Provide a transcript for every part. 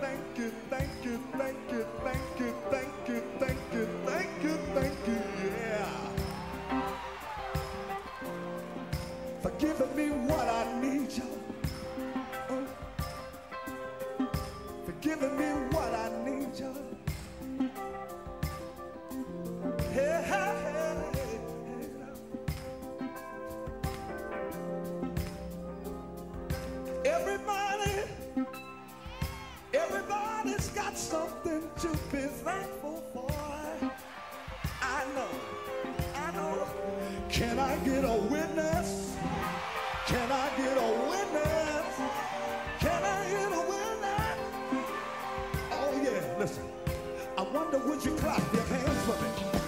thank you, thank you, thank you, thank you, thank you, thank you, thank you, thank you, yeah. For giving me what I need, y'all. Got something to be thankful for. I know, I know. Can I get a witness? Can I get a witness? Can I get a witness? Oh yeah, listen. I wonder would you clap your hands for me?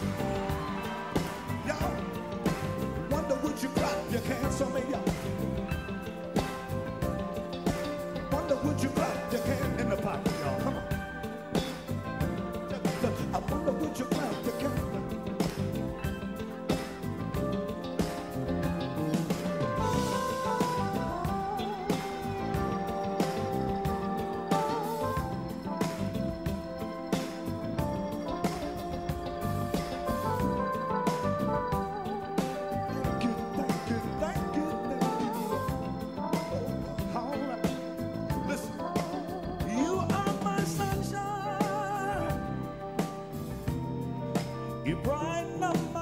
You brighten up my